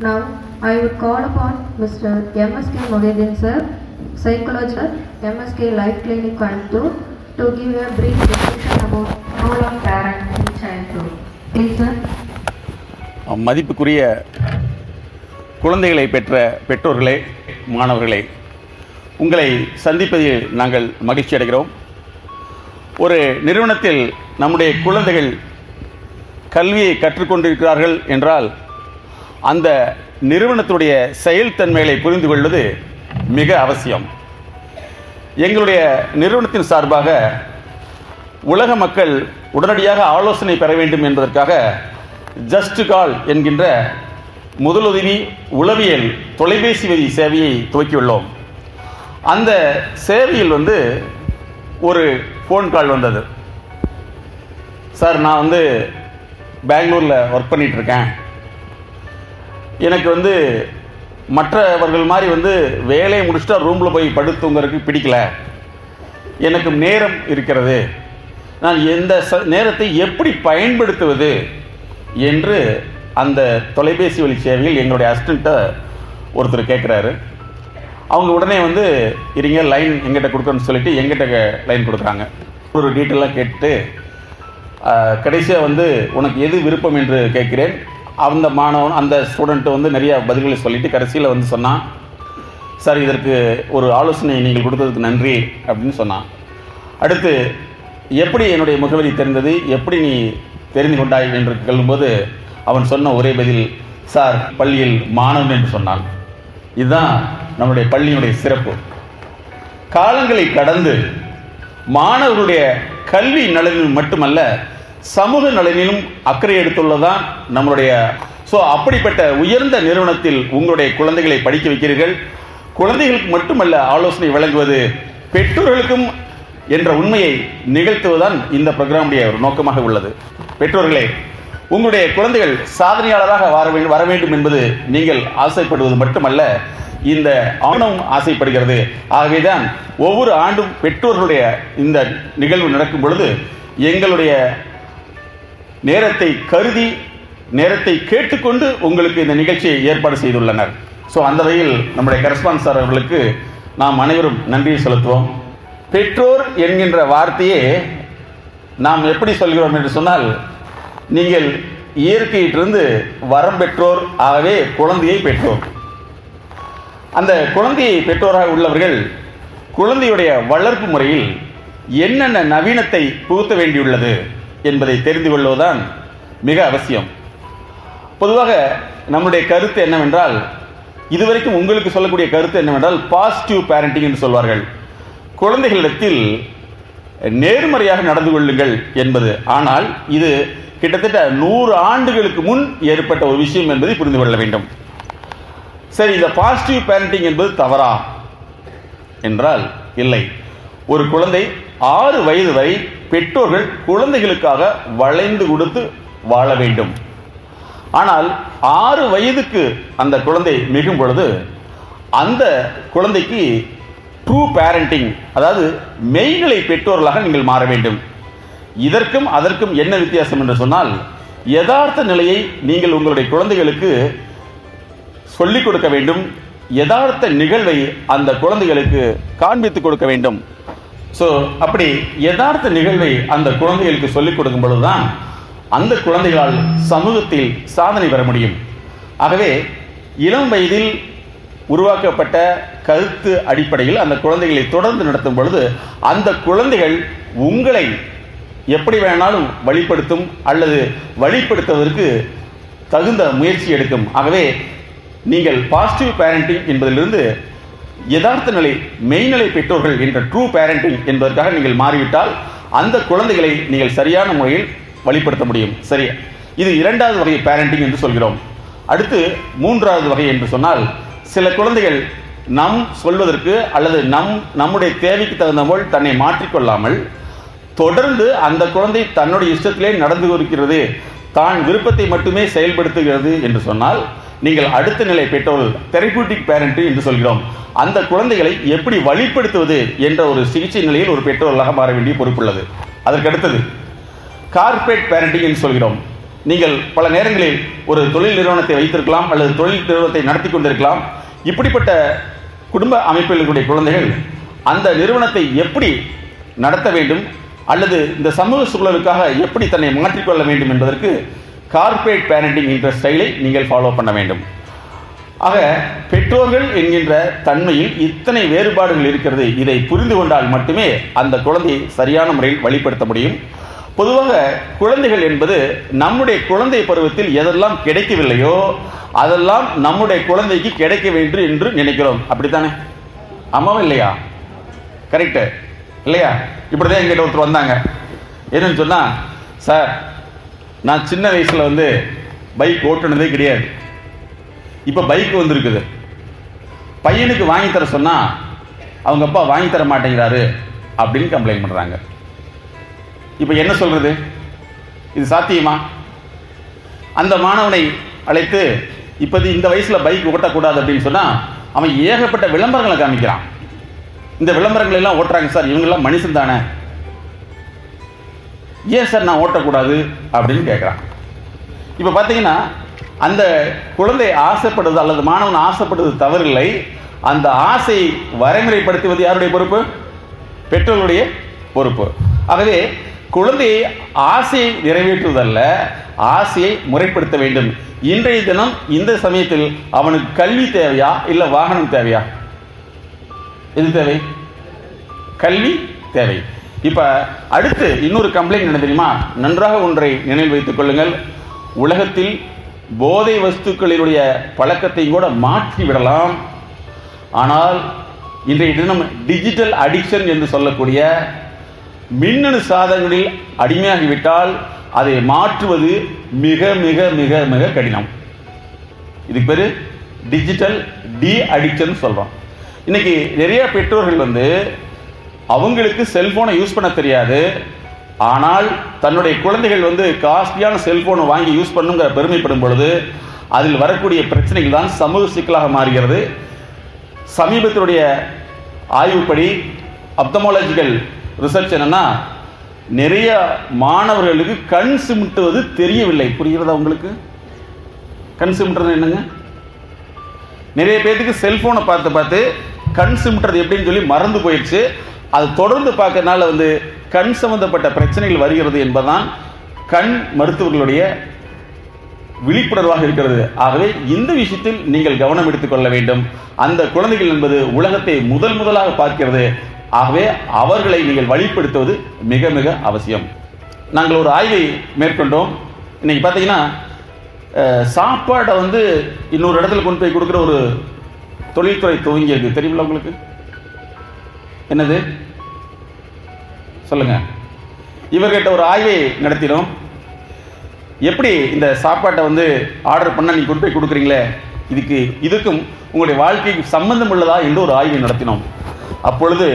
Now, I would call upon Mr. M.S.K. Mohidin sir, psychologist, MSK Life Clinic Coimbatore, to give a brief description about role of parent in childhood. Please, sir. மதிப்புக்குரிய குழந்தைகளை பெற்ற பெற்றோர்களே மாணவர்களே உங்களை சந்திப்பதில் நாங்கள் மகிழ்ச்சி அடைகிறோம் ஒரு நிறுவனத்தில் நம்முடைய குழந்தைகள் கல்வியை கற்றுக்கொண்டிருக்கிறார்கள் என்றால் அந்த நிறுவனத்துடைய செயல்தன்மைகளை புரிந்து கொள்வது மிக அவசியம். எங்களுடைய நிறுவனத்தின் சார்பாக உலக மக்கள் உடனடியாக ஆலோசனை பெற வேண்டும் என்பதற்காக ஜஸ்ட் கால் என்கின்ற முதலுதவி உளவியல் தொலைபேசி வரி சேவையை துவக்கியுள்ளோம் அந்த சேவையில் வந்து ஒரு ஃபோன் கால் வந்தது. சார் நான் வந்து பெங்களூரில் ஒர்க் பண்ணிகிட்ருக்கேன் இருக்கேன். எனக்கு வந்து மற்றவர்கள் மாதிரி வந்து வேலையை முடிச்சுட்டா ரூமில் போய் படுத்துங்கிறதுக்கு பிடிக்கல. எனக்கு நேரம் இருக்கிறது. நான் எந்த ச நேரத்தை எப்படி பயன்படுத்துவது என்று அந்த தொலைபேசி வழி சேவையில் எங்களுடைய அசிஸ்டண்ட்டை ஒருத்தர் கேட்குறாரு அவங்க உடனே வந்து இருங்க லைன் எங்கிட்ட கொடுக்கணும்னு சொல்லிட்டு எங்கிட்ட லைன் கொடுக்குறாங்க. ஒரு டீட்டெயிலாக கேட்டு கடைசியாக வந்து உனக்கு எது விருப்பம்? என்று கேட்கிறேன். அந்த மாணவன் அந்த ஸ்டூடெண்ட்டு வந்து நிறையா பதில்களை சொல்லிவிட்டு கடைசியில் வந்து சொன்னான் சார் இதற்கு ஒரு ஆலோசனை நீங்கள் கொடுத்ததுக்கு நன்றி அப்படின்னு சொன்னான். அடுத்து எப்படி என்னுடைய முகவரி தெரிந்தது? எப்படி நீ தெரிந்து கொண்டாய்? என்று கேளும்போது அவன் சொன்ன ஒரே பதில் சார் பள்ளியில் மாணவன் என்று சொன்னான். இதுதான் நம்முடைய பள்ளியினுடைய சிறப்பு. காலங்களை கடந்து மாணவர்களுடைய கல்வி நலனில் மட்டுமல்ல சமூக நலனிலும் அக்கறை எடுத்துள்ளதான் நம்மளுடைய ஸோ அப்படிப்பட்ட உயர்ந்த நிறுவனத்தில் உங்களுடைய குழந்தைகளை படிக்க வைக்கிறீர்கள். குழந்தைகளுக்கு மட்டுமல்ல ஆலோசனை வழங்குவது பெற்றோர்களுக்கும் என்ற உண்மையை நிகழ்த்துவதுதான் இந்த ப்ரோக்ராமுடைய ஒரு நோக்கமாக உள்ளது. பெற்றோர்களே உங்களுடைய குழந்தைகள் சாதனையாளராக வர வேண்டும் வர வேண்டும் என்பது நீங்கள் ஆசைப்படுவது மட்டுமல்ல இந்த ஆணவம் ஆசைப்படுகிறது. ஆகவேதான் ஒவ்வொரு ஆண்டும் பெற்றோர்களுடைய இந்த நிகழ்வு நடக்கும் பொழுது எங்களுடைய நேரத்தை கருதி நேரத்தை கேட்டுக்கொண்டு உங்களுக்கு இந்த நிகழ்ச்சியை ஏற்பாடு செய்துள்ளனர். ஸோ அந்த வகையில் நம்முடைய கரஸ்பாண்ட் சார் அவர்களுக்கு நாம் அனைவரும் நன்றி செலுத்துவோம். பெற்றோர் என்கின்ற வார்த்தையே நாம் எப்படி சொல்கிறோம் என்று சொன்னால் நீங்கள் இயற்கையிட்டிருந்து வரம் பெற்றோர் ஆகவே குழந்தையை பெற்றோர். அந்த குழந்தையை பெற்றோராக உள்ளவர்கள் குழந்தையுடைய வளர்ப்பு முறையில் என்னென்ன நவீனத்தை புகுத்த வேண்டியுள்ளது? என்பதை தெரிந்து கொள்வதுதான் மிக அவசியம். பொதுவாக நம்முடைய கருத்து என்னவென்றால் இதுவரைக்கும் உங்களுக்கு சொல்லக்கூடிய கருத்து என்னவென்றால் பாசிட்டிவ் பேரண்டிங் என்று சொல்வார்கள். குழந்தைகளிடத்தில் நேர்மறையாக நடந்து கொள்ளுங்கள் என்பது. ஆனால் இது கிட்டத்தட்ட நூறு ஆண்டுகளுக்கு முன் ஏற்பட்ட ஒரு விஷயம் என்பதை புரிந்து கொள்ள வேண்டும். சரி இந்த பாசிட்டிவ் பேரண்டிங் என்பது தவறா? என்றால் இல்லை. ஒரு குழந்தை ஆறு வயது வரை பெற்றோர்கள் குழந்தைகளுக்காக வளைந்து கொடுத்து வாழ வேண்டும். ஆனால் ஆறு வயதுக்கு அந்த குழந்தை மிகும் பொழுது அந்த குழந்தைக்கு ட்ரூ பேரண்டிங் அதாவது மெய்நிலை பெற்றோர்களாக நீங்கள் மாற வேண்டும். இதற்கும் அதற்கும் என்ன வித்தியாசம் என்று சொன்னால் யதார்த்த நிலையை நீங்கள் உங்களுடைய குழந்தைகளுக்கு சொல்லிக் கொடுக்க வேண்டும். யதார்த்த நிகழ்வை அந்த குழந்தைகளுக்கு காண்பித்து கொடுக்க வேண்டும். ஸோ அப்படி யதார்த்த நிகழ்வை அந்த குழந்தைகளுக்கு சொல்லிக் கொடுக்கும் பொழுதுதான் அந்த குழந்தைகளால் சமூகத்தில் சாதனை பெற முடியும். ஆகவே இளம் வயதில் உருவாக்கப்பட்ட கருத்து அடிப்படையில் அந்த குழந்தைகளை தொடர்ந்து நடத்தும் பொழுது அந்த குழந்தைகள் உங்களை எப்படி வேணாலும் வழிப்படுத்தும் அல்லது வழிப்படுத்துவதற்கு தகுந்த முயற்சி எடுக்கும். ஆகவே நீங்கள் பாசிட்டிவ் பேரண்டிங் என்பதிலிருந்து யதார்த்த நிலை மெய்நிலை பெற்றோர்கள் என்ற ட்ரூ பேரண்டிங் என்பதற்காக நீங்கள் மாறிவிட்டால் அந்த குழந்தைகளை நீங்கள் சரியான முறையில் வழிப்படுத்த முடியும். சரி. இது இரண்டாவது வகை பேரண்டிங் என்று சொல்கிறோம். அடுத்து மூன்றாவது வகை என்று சொன்னால் சில குழந்தைகள் நம் சொல்வதற்கு அல்லது நம் நம்முடைய தேவைக்கு தகுந்த போல் தன்னை மாற்றிக்கொள்ளாமல் தொடர்ந்து அந்த குழந்தை தன்னுடைய இஷ்டத்திலே நடந்து இருக்கிறது தான் விருப்பத்தை மட்டுமே செயல்படுத்துகிறது என்று சொன்னால் நீங்கள் அடுத்த நிலை பெற்றோர் தெரபியூட்டிக் பேரண்ட் என்று சொல்கிறோம். அந்த குழந்தைகளை எப்படி வழிப்படுத்துவது என்ற ஒரு சிகிச்சை நிலையில் ஒரு பெற்றோர்களாக மாற வேண்டிய பொறுப்புள்ளது. அதற்கு அடுத்தது கார்பரேட் பேரண்டிங் என்று சொல்கிறோம். நீங்கள் பல நேரங்களில் ஒரு தொழில் நிறுவனத்தை வைத்திருக்கலாம் அல்லது தொழில் நிறுவனத்தை நடத்தி கொண்டிருக்கலாம். இப்படிப்பட்ட குடும்ப அமைப்பில் இருக்கக்கூடிய குழந்தைகள் அந்த நிறுவனத்தை எப்படி நடத்த வேண்டும் அல்லது இந்த சமூக சூழலுக்காக எப்படி தன்னை மாற்றிக்கொள்ள வேண்டும் என்பதற்கு கார்ப்பரேட் பேரண்டிங் என்ற ஸ்டைலை நீங்கள் ஃபாலோ பண்ண வேண்டும். ஆக பெற்றோர்கள் என்கின்ற தன்மையில் இத்தனை வேறுபாடுகள் இருக்கிறது. இதை புரிந்து கொண்டால் மட்டுமே அந்த குழந்தையை சரியான முறையில் வழிப்படுத்த முடியும். பொதுவாக குழந்தைகள் என்பது நம்முடைய குழந்தை பருவத்தில் எதெல்லாம் கிடைக்கவில்லையோ அதெல்லாம் நம்முடைய குழந்தைக்கு கிடைக்க வேண்டும் என்று நினைக்கிறோம். அப்படித்தானே? ஆமாவா இல்லையா? கரெக்டு இல்லையா? இப்படிதான் எங்கிட்ட ஒருத்தர் வந்தாங்க. என்னன்னு சொன்னால் சார் நான் சின்ன வயசில் வந்து பைக் ஓட்டுனதே கிடையாது. இப்போ பைக் வந்திருக்குது. பையனுக்கு வாங்கி தர சொன்னால் அவங்க அப்பா வாங்கி தர மாட்டேங்கிறாரு அப்படின்னு கம்ப்ளைண்ட் பண்ணுறாங்க இப்போ என்ன சொல்கிறது இது சாத்தியமா? அந்த மாணவனை அழைத்து இப்போது இந்த வயசில் பைக் ஓட்டக்கூடாது அப்படின்னு சொன்னால் அவன் ஏகப்பட்ட விளம்பரங்களை காமிக்கிறான். இந்த விளம்பரங்கள் எல்லாம் ஓட்டுறாங்க சார். இவங்கெல்லாம் மனுஷன் தானே. ஏன் சார் நான் ஓட்டக்கூடாது அப்படின்னு கேட்குறான் இப்போ பார்த்தீங்கன்னா அந்த குழந்தை ஆசைப்படுவது அல்லது மாணவன் ஆசைப்படுவது தவறில்லை. அந்த ஆசை வரைமுறைப்படுத்துவது யாருடைய பொறுப்பு? பெற்றோருடைய பொறுப்பு. ஆகவே குழந்தையை ஆசையை நிறைவேற்றுவதல்ல ஆசையை முறைப்படுத்த வேண்டும். இன்றைய தினம் இந்த சமயத்தில் அவனுக்கு கல்வி தேவையா? இல்லை வாகனம் தேவையா? எது தேவை? கல்வி தேவை. இப்போ அடுத்து இன்னொரு கம்ப்ளைண்ட் என்ன தெரியுமா? நன்றாக ஒன்றை நினைவில் வைத்துக் கொள்ளுங்கள். உலகத்தில் போதை வஸ்துக்களினுடைய பழக்கத்தை கூட மாற்றி விடலாம். ஆனால் இன்றைய தினம் டிஜிட்டல் அடிக்ஷன் என்று சொல்லக்கூடிய மின்னணு சாதனங்களில் அடிமையாகிவிட்டால் அதை மாற்றுவது மிக மிக மிக மிக கடினம். இதுக்கு பேர் டிஜிட்டல் டி அடிக்ஷன் சொல்கிறோம் இன்னைக்கு நிறைய பெற்றோர்கள் வந்து அவங்களுக்கு செல்போனை யூஸ் பண்ண தெரியாது. ஆனால் தன்னுடைய குழந்தைகள் வந்து காஸ்ட்லியான செல்போனை வாங்கி யூஸ் பண்ணுங்கிற பெருமைப்படும் பொழுது அதில் வரக்கூடிய பிரச்சனைகள் தான் சமூக சிக்கலாக மாறுகிறது. சமீபத்தினுடைய ஆய்வுப்படி அப்தமாலஜிக்கல் ரிசர்ச் என்னன்னா நிறைய மாணவர்களுக்கு கண் சிமிட்டுவது தெரியவில்லை. புரிகிறதா உங்களுக்கு? கண் சிமிட்டுறது என்னங்க? நிறைய பேர்த்துக்கு செல்போனை பார்த்து பார்த்து கண் சிமிட்டுறது எப்படின்னு சொல்லி மறந்து போயிடுச்சு. அது தொடர்ந்து பார்க்கறதுனால வந்து கண் சம்பந்தப்பட்ட பிரச்சனைகள் வருகிறது என்பதுதான் கண் மருத்துவர்களுடைய விழிப்புணர்வாக இருக்கிறது. ஆகவே இந்த விஷயத்தில் நீங்கள் கவனம் எடுத்துக்கொள்ள வேண்டும். அந்த குழந்தைகள் என்பது உலகத்தை முதல் முதலாக பார்க்கிறது. ஆகவே அவர்களை நீங்கள் வழிப்படுத்துவது மிக மிக அவசியம். நாங்கள் ஒரு ஆய்வை மேற்கொண்டோம். இன்னைக்கு பார்த்தீங்கன்னா சாப்பாடை வந்து இன்னொரு இடத்துல கொண்டு போய் கொடுக்குற ஒரு தொழில்துறை துவங்கியது தெரியுமில்ல உங்களுக்கு? என்னது? சொல்லுங்க. இவர்கிட்ட ஒரு ஆய்வை நடத்தினோம். எப்படி இந்த சாப்பாட்டை வந்து ஆர்டர் பண்ண நீங்கள் கொண்டு போய் கொடுக்குறீங்களே? இதுக்கு இதுக்கும் உங்களுடைய வாழ்க்கைக்கு சம்பந்தம் உள்ளதா என்று ஒரு ஆய்வை நடத்தினோம். அப்பொழுது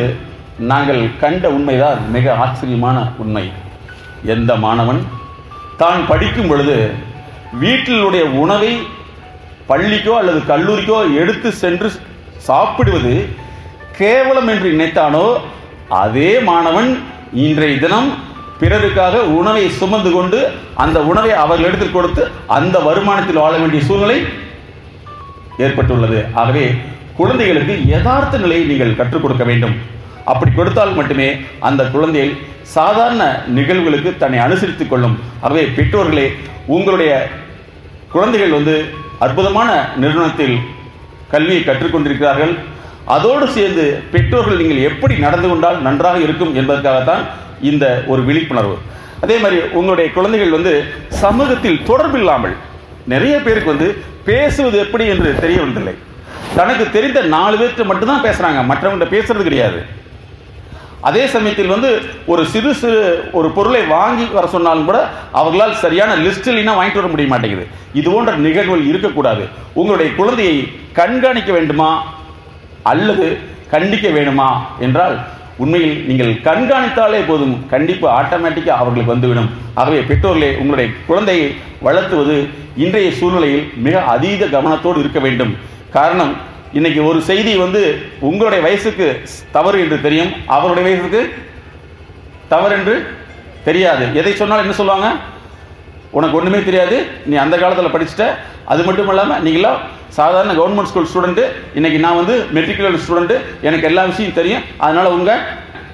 நாங்கள் கண்ட உண்மைதான் மிக ஆச்சரியமான உண்மை. எந்த மாணவன்? தான் படிக்கும் பொழுது வீட்டிலுடைய உணவை பள்ளிக்கோ அல்லது கல்லூரிக்கோ எடுத்து சென்று சாப்பிடுவது கேவலம் என்று நினைத்தானோ அதே மாணவன் இன்றைய தினம் பிறருக்காக உணவை சுமந்து கொண்டு அந்த உணவை அவர்களிடத்தில் கொடுத்து அந்த வருமானத்தில் வாழ வேண்டிய சூழ்நிலை ஏற்பட்டுள்ளது. ஆகவே குழந்தைகளுக்கு யதார்த்த நிலையை நீங்கள் கற்றுக் கொடுக்க வேண்டும். அப்படி கொடுத்தால் மட்டுமே அந்த குழந்தைகள் சாதாரண நிகழ்வுகளுக்கு தன்னை அனுசரித்துக் கொள்ளும். ஆகவே பெற்றோர்களே உங்களுடைய குழந்தைகள் வந்து அற்புதமான நிறுவனத்தில் கல்வியை கற்றுக்கொண்டிருக்கிறார்கள் அதோடு சேர்ந்து பெற்றோர்கள் நீங்கள் எப்படி நடந்து கொண்டால் நன்றாக இருக்கும் என்பதற்காகத்தான் இந்த ஒரு விழிப்புணர்வு. அதே மாதிரி உங்களுடைய குழந்தைகள் வந்து சமூகத்தில் தொடர்பில்லாமல் நிறைய பேருக்கு வந்து பேசுவது எப்படி என்று தெரியவில்லை தனக்கு தெரிந்த நாலு பேர்கிட்ட மட்டும்தான் பேசுகிறாங்க மற்றவங்கள்ட்ட பேசுறது கிடையாது. அதே சமயத்தில் வந்து ஒரு சிறு சிறு ஒரு பொருளை வாங்கி வர சொன்னாலும் கூட அவர்களால் சரியான லிஸ்டில்னா இல்லைன்னா வாங்கிட்டு வர முடிய மாட்டேங்குது. இது போன்ற நிகழ்வுகள் இருக்கக்கூடாது. உங்களுடைய குழந்தையை கண்காணிக்க வேண்டுமா? அல்லது கண்டிக்க வேணுமா என்றால் உண்மையில் நீங்கள் கண்காணித்தாலே போதும். கண்டிப்பு ஆட்டோமேட்டிக்காக அவர்களுக்கு வந்துவிடும். ஆகவே பெற்றோர்களே உங்களுடைய குழந்தையை வளர்த்துவது இன்றைய சூழ்நிலையில் மிக அதீத கவனத்தோடு இருக்க வேண்டும். காரணம் இன்னைக்கு ஒரு செய்தி வந்து உங்களுடைய வயசுக்கு தவறு என்று தெரியும். அவருடைய வயசுக்கு தவறு என்று தெரியாது. எதை சொன்னாலும் என்ன சொல்லுவாங்க? உனக்கு ஒன்றுமே தெரியாது. நீ அந்த காலத்தில் படிச்சுட்ட. அது மட்டும் இல்லாமல் நீங்களாம் சாதாரண கவர்மெண்ட் ஸ்கூல் ஸ்டூடெண்ட்டு இன்னைக்கு நான் வந்து மெட்ரிகுலர் ஸ்டூடெண்ட்டு எனக்கு எல்லா விஷயம் தெரியும். அதனால் உங்கள்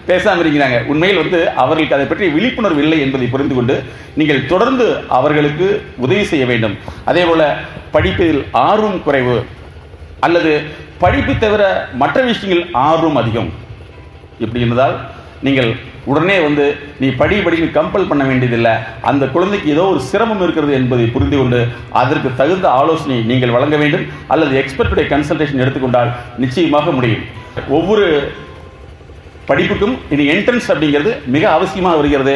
பேசாமல் இருக்கிறாங்க உண்மையில் வந்து அவர்களுக்கு அதை பற்றி விழிப்புணர்வு இல்லை என்பதை புரிந்து கொண்டு நீங்கள் தொடர்ந்து அவர்களுக்கு உதவி செய்ய வேண்டும். அதே போல் படிப்பதில் ஆர்வம் குறைவு அல்லது படிப்பு தவிர மற்ற விஷயங்கள் ஆர்வம் அதிகம். இப்படி இருந்தால் நீங்கள் உடனே வந்து நீ படி படின்னு கம்பல் பண்ண வேண்டியதில்லை. அந்த குழந்தைக்கு ஏதோ ஒரு சிரமம் இருக்கிறது என்பதை புரிந்து கொண்டு அதற்கு தகுந்த ஆலோசனை நீங்கள் வழங்க வேண்டும். அல்லது எக்ஸ்பர்ட்டுடைய கன்சல்டேஷன் எடுத்துக்கொண்டால் நிச்சயமாக முடியும். ஒவ்வொரு படிப்புக்கும் இனி என்ட்ரன்ஸ் அப்படிங்கிறது மிக அவசியமாக வருகிறது.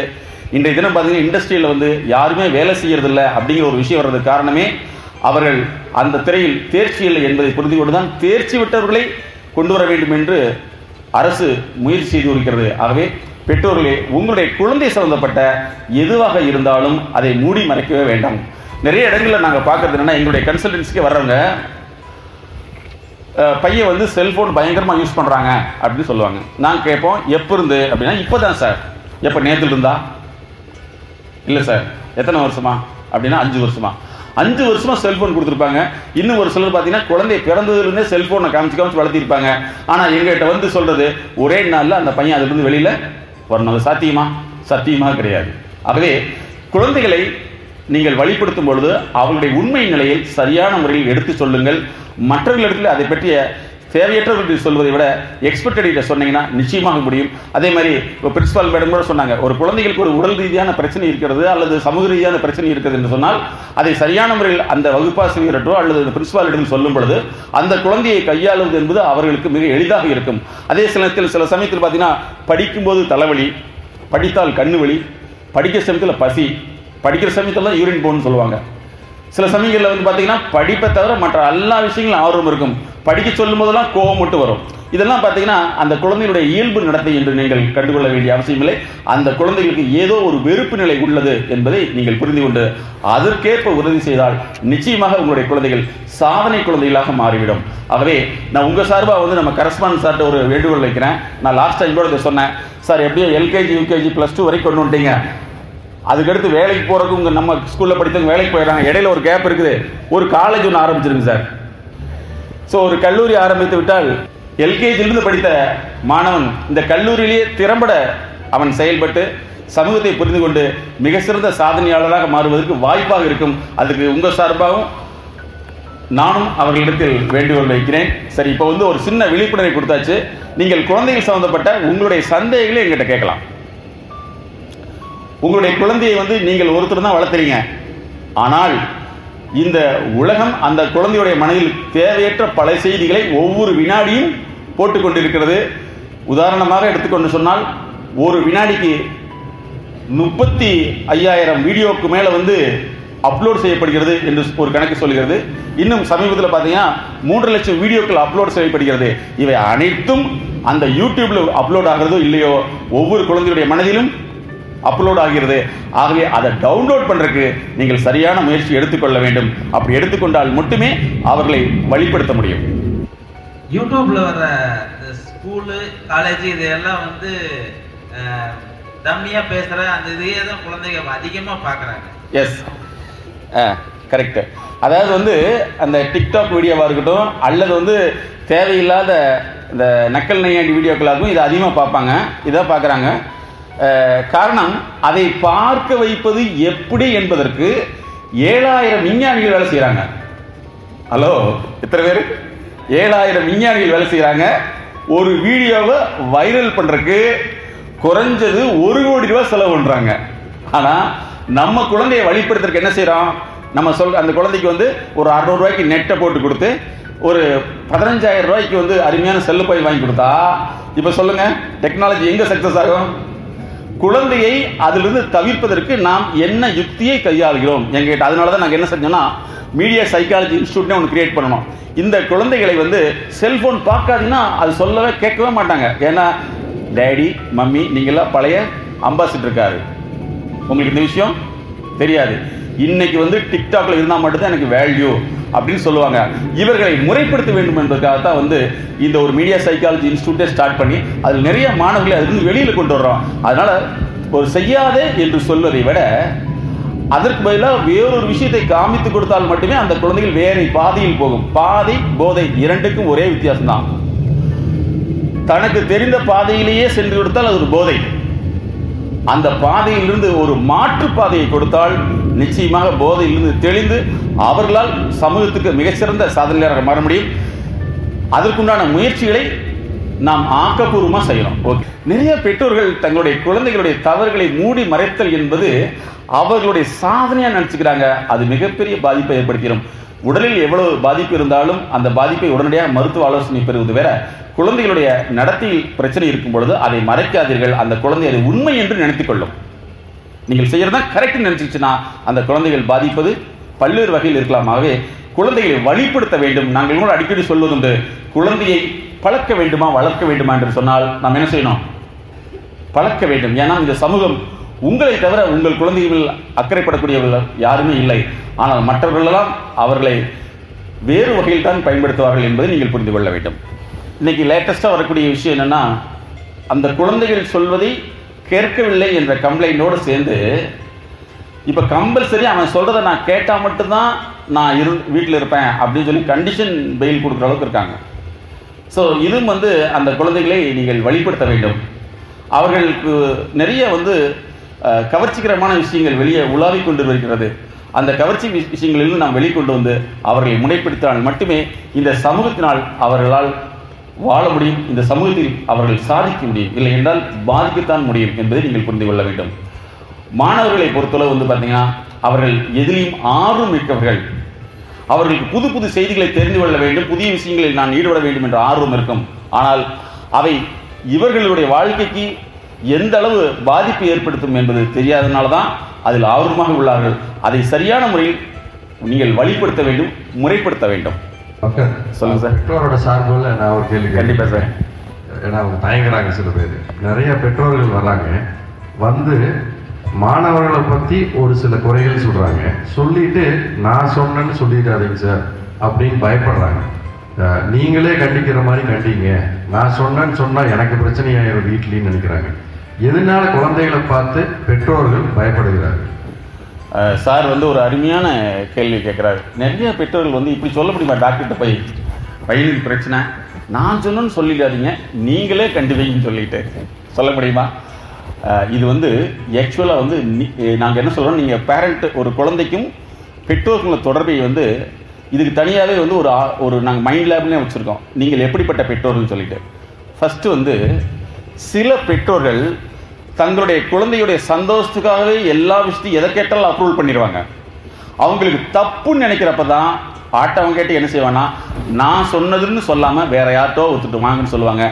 இன்றைய தினம் பார்த்தீங்கன்னா இண்டஸ்ட்ரியில் வந்து யாருமே வேலை செய்யறதில்ல அப்படிங்கிற ஒரு விஷயம் வர்றதுக்கு காரணமே அவர்கள் அந்த துறையில் தேர்ச்சி இல்லை என்பதை புரிந்து கொண்டுதான் தேர்ச்சி விட்டவர்களை கொண்டு வர வேண்டும் என்று அரசு முயற்சி செய்து வருகிறது. ஆகவே பெற்றோர்களே உங்களுடைய குழந்தை சம்பந்தப்பட்ட எதுவாக இருந்தாலும் அதை மூடி மறைக்கவே வேண்டாம். நிறைய இடங்களில் நாங்கள் பார்க்கறது என்னன்னா எங்களுடைய கன்சல்டன்சிக்கு வர்றவங்க பையன் வந்து செல்ஃபோன் பயங்கரமாக யூஸ் பண்ணுறாங்க அப்படின்னு சொல்லுவாங்க. நாங்கள் கேட்போம் எப்போ இருந்து? அப்படின்னா இப்போ தான் சார் எப்போ நேற்று இருந்தா? இல்லை சார் எத்தனை வருஷமா? அப்படின்னா அஞ்சு வருஷமா. அஞ்சு வருஷமா செல்போன் கொடுத்துருப்பாங்க. இன்னும் ஒரு சிலர் பார்த்தீங்கன்னா குழந்தை பிறந்ததுலேருந்தே செல்போனை காமிச்சு காமிச்சு வளர்த்திருப்பாங்க. ஆனால் எங்ககிட்ட வந்து சொல்றது ஒரே நாளில் அந்த பையன் அதுலேருந்து வெளியில் வரணும் அது சாத்தியமா சத்தியமாக கிடையாது. ஆகவே குழந்தைகளை நீங்கள் வழிப்படுத்தும் பொழுது அவர்களுடைய உண்மை நிலையில் சரியான முறையில் எடுத்து சொல்லுங்கள். மற்றவர்களிடத்தில் அதை பற்றிய தேவையற்றவர்கள் சொல்வதை விட எக்ஸ்பெக்டட் சொன்னீங்கன்னா நிச்சயமாக முடியும். அதே மாதிரி இப்போ பிரின்சிபால் மேடம் கூட சொன்னாங்க ஒரு குழந்தைகளுக்கு ஒரு உடல் ரீதியான பிரச்சனை இருக்கிறது அல்லது சமூக ரீதியான பிரச்சனை இருக்கிறது என்று சொன்னால் அதை சரியான முறையில் அந்த வகுப்பாசிரியரட்டோ அல்லது பிரின்சிபாலிடம் சொல்லும் பொழுது அந்த குழந்தையை கையாளுவது என்பது அவர்களுக்கு மிக எளிதாக இருக்கும். அதே சமயத்தில் சில சமயத்தில் பார்த்தீங்கன்னா படிக்கும்போது தலைவலி படித்தால் கண்ணு வலி படிக்கிற சமயத்தில் பசி படிக்கிற சமயத்தில் தான் யூரின் போன்னு சொல்லுவாங்க. சில சமயங்களில் வந்து பார்த்தீங்கன்னா படிப்பை தவிர மற்ற எல்லா விஷயங்களும் ஆர்வம் இருக்கும். படிக்க சொல்லும் போதெல்லாம் கோபம் மட்டும் வரும். இதெல்லாம் பார்த்தீங்கன்னா அந்த குழந்தையுடைய இயல்பு நடத்தை என்று நீங்கள் கண்டுகொள்ள வேண்டிய அவசியமில்லை அந்த குழந்தைகளுக்கு ஏதோ ஒரு வெறுப்பு நிலை உள்ளது என்பதை நீங்கள் புரிந்து கொண்டு அதற்கேற்ப உதவி செய்தால் நிச்சயமாக உங்களுடைய குழந்தைகள் சாதனை குழந்தைகளாக மாறிவிடும். ஆகவே நான் உங்கள் சார்பாக வந்து நம்ம கரஸ்பாண்ட் சார்ட்ட ஒரு வேண்டுகோள் வைக்கிறேன். நான் லாஸ்ட் டைம் கூட இதை சொன்னேன். சார் எப்படியோ எல்கேஜி யூகேஜி ப்ளஸ் டூ வரைக்கும் கொண்டு வந்துட்டீங்க. அதுக்கடுத்து வேலைக்கு போகிறதுக்கு உங்கள் நம்ம ஸ்கூலில் படித்தவங்க வேலைக்கு போயிடுறாங்க. இடையில ஒரு கேப் இருக்குது. ஒரு காலேஜ் ஒன்று ஆரம்பிச்சிருங்க சார். ஸோ ஒரு கல்லூரி ஆரம்பித்து விட்டால் எல்கேஜிலிருந்து படித்த மாணவன் இந்த கல்லூரியிலேயே திறம்பட அவன் செயல்பட்டு சமூகத்தை புரிந்து கொண்டு மிக சிறந்த சாதனையாளராக மாறுவதற்கு வாய்ப்பாக இருக்கும். அதுக்கு உங்கள் சார்பாகவும் நானும் அவர்களிடத்தில் வேண்டுகோள் வைக்கிறேன். சரி இப்போ வந்து ஒரு சின்ன விழிப்புணர்வை கொடுத்தாச்சு. நீங்கள் குழந்தைகள் சம்மந்தப்பட்ட உங்களுடைய சந்தேகங்களை எங்கிட்ட கேட்கலாம். உங்களுடைய குழந்தையை வந்து நீங்கள் ஒருத்தர் தான் வளர்த்துறீங்க. ஆனால் இந்த உலகம் அந்த குழந்தையுடைய மனதில் தேவையற்ற பல செய்திகளை ஒவ்வொரு வினாடியும் போட்டுக்கொண்டிருக்கிறது உதாரணமாக எடுத்துக்கொண்டு சொன்னால் ஒரு வினாடிக்கு முப்பத்தி ஐயாயிரம் வீடியோவுக்கு மேலே வந்து அப்லோட் செய்யப்படுகிறது என்று ஒரு கணக்கு சொல்கிறது. இன்னும் சமீபத்தில் பார்த்தீங்கன்னா மூன்று லட்சம் வீடியோக்கள் அப்லோட் செய்யப்படுகிறது. இவை அனைத்தும் அந்த யூடியூப்ல அப்லோட் ஆகிறதோ இல்லையோ ஒவ்வொரு குழந்தையுடைய மனதிலும் அப்லோட் ஆகிறது. ஆகவே அதை டவுன்லோட் பண்றதுக்கு நீங்கள் சரியான முயற்சி எடுத்துக்கொள்ள வேண்டும். அப்படி எடுத்துக்கொண்டால் மட்டுமே அவர்களை வழிப்படுத்த முடியும். யூடியூப்ல வர ஸ்கூலு காலேஜ் இதெல்லாம் வந்து அஹ், டம்மியா பேசுற அந்த இதையே தான் குழந்தைங்க அதிகமா பாக்குறாங்க எஸ் கரெக்ட் அதாவது வந்து அந்த டிக்டாக் வீடியோவாக இருக்கட்டும் அல்லது வந்து தேவையில்லாத இந்த நக்கல் நையாண்டி வீடியோக்களாகவும் இதை அதிகமாக பார்ப்பாங்க. இதை பார்க்குறாங்க. காரணம் அதை பார்க்க வைப்பது எப்படி என்பதற்கு ஏழாயிரம் விஞ்ஞானிகள் வேலை செய்கிறாங்க ஹலோ எத்தனை பேர்? ஏழாயிரம் விஞ்ஞானிகள் வேலை செய்கிறாங்க ஒரு வீடியோவை வைரல் பண்ணுறதுக்கு குறைஞ்சது ஒரு கோடி ரூபா செலவு பண்ணுறாங்க ஆனால் நம்ம குழந்தையை வழிப்படுத்துறதுக்கு என்ன செய்கிறோம் நம்ம சொல் அந்த குழந்தைக்கு வந்து ஒரு அறநூறுவாய்க்கு நெட்டை போட்டு கொடுத்து ஒரு பதினஞ்சாயிரம் ரூபாய்க்கு வந்து அருமையான செல்லு போய் வாங்கி கொடுத்தா இப்போ சொல்லுங்கள் டெக்னாலஜி எங்கே சக்ஸஸ் ஆகும்? குழந்தையை அதிலிருந்து தவிர்ப்பதற்கு நாம் என்ன யுக்தியை கையாளுகிறோம்? எங்ககிட்ட அதனால தான் நாங்கள் என்ன செஞ்சோம்னா மீடியா சைக்காலஜி இன்ஸ்டியூட்னே ஒன்று கிரியேட் பண்ணணும். இந்த குழந்தைகளை வந்து செல்போன் பார்க்காதுன்னா அது சொல்லவே கேட்கவே மாட்டாங்க. ஏன்னா டேடி மம்மி நீங்களாம் பழைய அம்பாசிடர் இருக்காரு உங்களுக்கு இந்த விஷயம்? தெரியாது. இன்னைக்கு வந்து டிக்டாக்ல இருந்தால் மட்டும்தான் எனக்கு வேல்யூ அப்படின்னு சொல்லுவாங்க. இவர்களை முறைப்படுத்த வேண்டும் என்பதற்காக தான் வந்து இந்த ஒரு மீடியா சைக்காலஜி இன்ஸ்டியூட்டே ஸ்டார்ட் பண்ணி அதில் நிறைய மாணவர்களை அதுலேருந்து வெளியில் கொண்டு வர்றோம். அதனால ஒரு செய்யாதே என்று சொல்வதை விட அதற்கு பதிலாக வேறொரு விஷயத்தை காமித்து கொடுத்தால் மட்டுமே அந்த குழந்தைகள் வேறு பாதையில் போகும். பாதை போதை இரண்டுக்கும் ஒரே வித்தியாசம்தான். தனக்கு தெரிந்த பாதையிலேயே சென்று கொடுத்தால் அது ஒரு போதை. அந்த பாதையிலிருந்து ஒரு மாற்று பாதையை கொடுத்தால் நிச்சயமாக போதையிலிருந்து தெளிந்து அவர்களால் சமூகத்துக்கு மிகச்சிறந்த சாதனையாளராக மாற முடியும். அதற்குண்டான முயற்சிகளை நாம் ஆக்கப்பூர்வமாக செய்யணும் ஓகே. நிறைய பெற்றோர்கள் தங்களுடைய குழந்தைகளுடைய தவறுகளை மூடி மறைத்தல் என்பது அவர்களுடைய சாதனையாக நினச்சிக்கிறாங்க. அது மிகப்பெரிய பாதிப்பை ஏற்படுத்திடும். உடலில் எவ்வளவு பாதிப்பு இருந்தாலும் அந்த பாதிப்பை உடனடியாக மருத்துவ ஆலோசனை பெறுவது வேற. குழந்தைகளுடைய நடத்தையில் பிரச்சனை இருக்கும் பொழுது அதை மறைக்காதீர்கள். அந்த குழந்தை அதை உண்மை என்று நினைத்துக் கொள்ளும். நீங்கள் செய்யறதா கரெக்ட் நினைச்சிச்சுன்னா அந்த குழந்தைகள் பாதிப்பது பல்வேறு வகையில் இருக்கலாமாகவே குழந்தைகளை வழிப்படுத்த வேண்டும். நாங்கள் கூட அடிக்கடி சொல்வதுண்டு குழந்தையை பழக்க வேண்டுமா வளர்க்க வேண்டுமா என்று சொன்னால் நாம் என்ன செய்யணும்? பழக்க வேண்டும். ஏன்னா இந்த சமூகம் உங்களை தவிர உங்கள் குழந்தைகள் அக்கறைப்படக்கூடியவர்கள் யாருமே இல்லை. ஆனால் மற்றவர்களெல்லாம் அவர்களை வேறு வகையில் தான் பயன்படுத்துவார்கள் என்பதை நீங்கள் புரிந்து கொள்ள வேண்டும். இன்னைக்கு லேட்டஸ்ட்டாக வரக்கூடிய விஷயம் என்னன்னா அந்த குழந்தைகள் சொல்வதை கேட்கவில்லை என்ற கம்ப்ளைண்டோடு சேர்ந்து இப்போ கம்பல்சரி அவன் சொல்கிறத நான் கேட்டால் மட்டும்தான் நான் இரு வீட்டில் இருப்பேன் அப்படின்னு சொல்லி கண்டிஷன் பெயில் கொடுக்குற அளவுக்கு இருக்காங்க. ஸோ இதுவும் வந்து அந்த குழந்தைகளை நீங்கள் வழிப்படுத்த வேண்டும். அவர்களுக்கு நிறைய வந்து கவர்ச்சிகரமான விஷயங்கள் வெளியே உலாவிக் கொண்டு வருகிறது அந்த கவர்ச்சி விஷயங்களிலும் நாம் வெளிக்கொண்டு வந்து அவர்களை முனைப்படுத்தினால் மட்டுமே இந்த சமூகத்தினால் அவர்களால் வாழ முடியும் இந்த சமூகத்தில் அவர்கள் சாதிக்க முடியும். இல்லை என்றால் பாதிக்கத்தான் முடியும் என்பதை நீங்கள் புரிந்து கொள்ள வேண்டும். மாணவர்களை பொறுத்தளவு வந்து பார்த்தீங்கன்னா அவர்கள் எதிலையும் ஆர்வம் மிக்கவர்கள். அவர்களுக்கு புது புது செய்திகளை தெரிந்து கொள்ள வேண்டும் புதிய விஷயங்களில் நான் ஈடுபட வேண்டும் என்ற ஆர்வம் இருக்கும். ஆனால் அவை இவர்களுடைய வாழ்க்கைக்கு எந்த அளவு பாதிப்பு ஏற்படுத்தும் என்பது தெரியாதனால தான் அதில் ஆர்வமாக உள்ளார்கள். அதை சரியான முறையில் நீங்கள் வழிப்படுத்த வேண்டும் முறைப்படுத்த வேண்டும். சொல்லுங்க சார். பெற்றோரோட சார்பில் நான் ஒரு கேள்வி கண்டிப்பா சார். ஏன்னா அவங்க தயங்குறாங்க சில பேர். நிறைய பெற்றோர்கள் வர்றாங்க வந்து மாணவர்களை பத்தி ஒரு சில குறைகள் சொல்றாங்க. சொல்லிட்டு நான் சொன்னேன்னு சொல்லிடாதீங்க சார் அப்படின்னு பயப்படுறாங்க. நீங்களே கண்டிக்கிற மாதிரி கண்டிங்க நான் சொன்னேன்னு சொன்னா எனக்கு பிரச்சனையாயிரும் வீட்லன்னு நினைக்கிறாங்க. எதனால குழந்தைகளை பார்த்து பெற்றோர்கள் பயப்படுகிறார்கள்? சார் வந்து ஒரு அருமையான கேள்வி கேட்குறாரு நிறைய பெற்றோர்கள் வந்து இப்படி சொல்ல முடியுமா டாக்டர்கிட்ட போய்? பையனுக்கு பிரச்சனை. நான் சொன்னேன்னு சொல்லிடாதீங்க. நீங்களே கண்டு சொல்லிட்டு. சொல்ல முடியுமா? இது வந்து ஆக்சுவலாக வந்து நாங்கள் என்ன சொல்கிறோம் நீங்கள் பேரண்ட் ஒரு குழந்தைக்கும் பெற்றோர்களோட தொடர்பை வந்து இதுக்கு தனியாகவே வந்து ஒரு ஒரு நாங்கள் மைண்ட் லேப்னே வச்சுருக்கோம். நீங்கள் எப்படிப்பட்ட பெற்றோர்கள்னு சொல்லிட்டு. ஃபஸ்ட்டு வந்து சில பெற்றோர்கள் தங்களுடைய குழந்தையுடைய சந்தோஷத்துக்காகவே எல்லா விஷயத்தையும் எதை கேட்டாலும் அப்ரூவல் பண்ணிடுவாங்க. அவங்களுக்கு தப்புன்னு நினைக்கிறப்ப தான் ஆட்டவங்க கேட்டு என்ன செய்வானா நான் சொன்னதுன்னு சொல்லாமல் வேற யார்ட்டோ ஒத்துட்டு வாங்கன்னு சொல்லுவாங்க.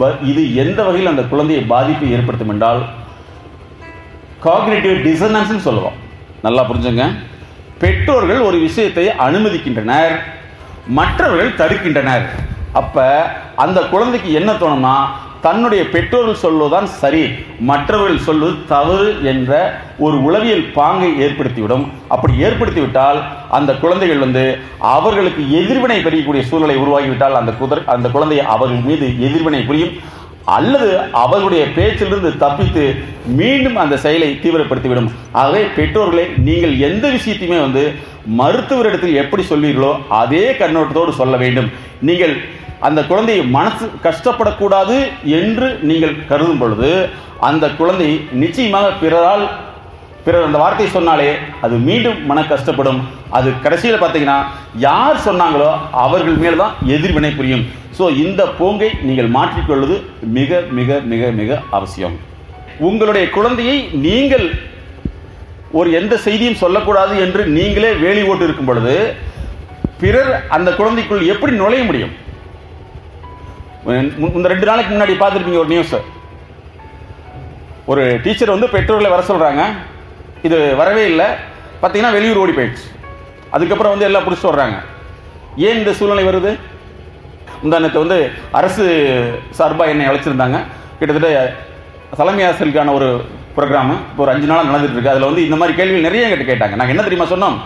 பட் இது எந்த வகையில் அந்த குழந்தையை பாதிப்பு ஏற்படுத்தும் என்றால் காக்னேட்டிவ் டிசனன்ஸ்னு சொல்லுவோம். நல்லா புரிஞ்சுங்க. பெற்றோர்கள் ஒரு விஷயத்தை அனுமதிக்கின்றனர் மற்றவர்கள் தடுக்கின்றனர். அப்போ அந்த குழந்தைக்கு என்ன தோணும்னா தன்னுடைய பெற்றோர்கள் சொல்வதுதான் சரி மற்றவர்கள் சொல்வது தவறு என்ற ஒரு உளவியல் பாங்கை ஏற்படுத்திவிடும். அப்படி ஏற்படுத்திவிட்டால் அந்த குழந்தைகள் வந்து அவர்களுக்கு எதிர்வினை பெறக்கூடிய சூழ்நிலை உருவாகிவிட்டால் அந்த குதிரை அந்த குழந்தை அவர்கள் மீது எதிர்வினை புரியும். அல்லது அவர்களுடைய பேச்சிலிருந்து தப்பித்து மீண்டும் அந்த செயலை தீவிரப்படுத்திவிடும். ஆகவே பெற்றோர்களே நீங்கள் எந்த விஷயத்தையுமே வந்து மருத்துவரிடத்தில் எப்படி சொல்வீர்களோ அதே கண்ணோட்டத்தோடு சொல்ல வேண்டும். நீங்கள் அந்த குழந்தையை மனசு கஷ்டப்படக்கூடாது என்று நீங்கள் கருதும் பொழுது அந்த குழந்தை நிச்சயமாக பிறரால் பிறர் அந்த வார்த்தையை சொன்னாலே அது மீண்டும் மன கஷ்டப்படும். அது கடைசியில் பார்த்தீங்கன்னா யார் சொன்னாங்களோ அவர்கள் மேல் தான் எதிர்வினை புரியும். ஸோ இந்த போங்கை நீங்கள் மாற்றிக்கொள்வது மிக மிக மிக மிக அவசியம். உங்களுடைய குழந்தையை நீங்கள் ஒரு எந்த செய்தியும் சொல்லக்கூடாது என்று நீங்களே வேலி ஓட்டு இருக்கும் பொழுது பிறர் அந்த குழந்தைக்குள் எப்படி நுழைய முடியும்? இந்த ரெண்டு நாளைக்கு முன்னாடி பார்த்துருப்பீங்க ஒரு நியூஸ் ஒரு டீச்சர் வந்து பெற்றோர்களை வர சொல்கிறாங்க இது வரவே இல்லை. பார்த்தீங்கன்னா வெளியூர் ஓடி போயிடுச்சு. அதுக்கப்புறம் வந்து எல்லாம் பிடிச்சி வர்றாங்க. ஏன் இந்த சூழ்நிலை வருது? முந்தானத்தை வந்து அரசு சார்பாக என்னை அழைச்சிருந்தாங்க. கிட்டத்தட்ட தலைமை ஆசிரியருக்கான ஒரு ப்ரோக்ராமு இப்போ ஒரு அஞ்சு நாளாக நடந்துகிட்ருக்கு அதில் வந்து இந்த மாதிரி கேள்விகள் நிறைய எங்கிட்ட கேட்டாங்க. நாங்கள் என்ன தெரியுமா சொன்னோம்?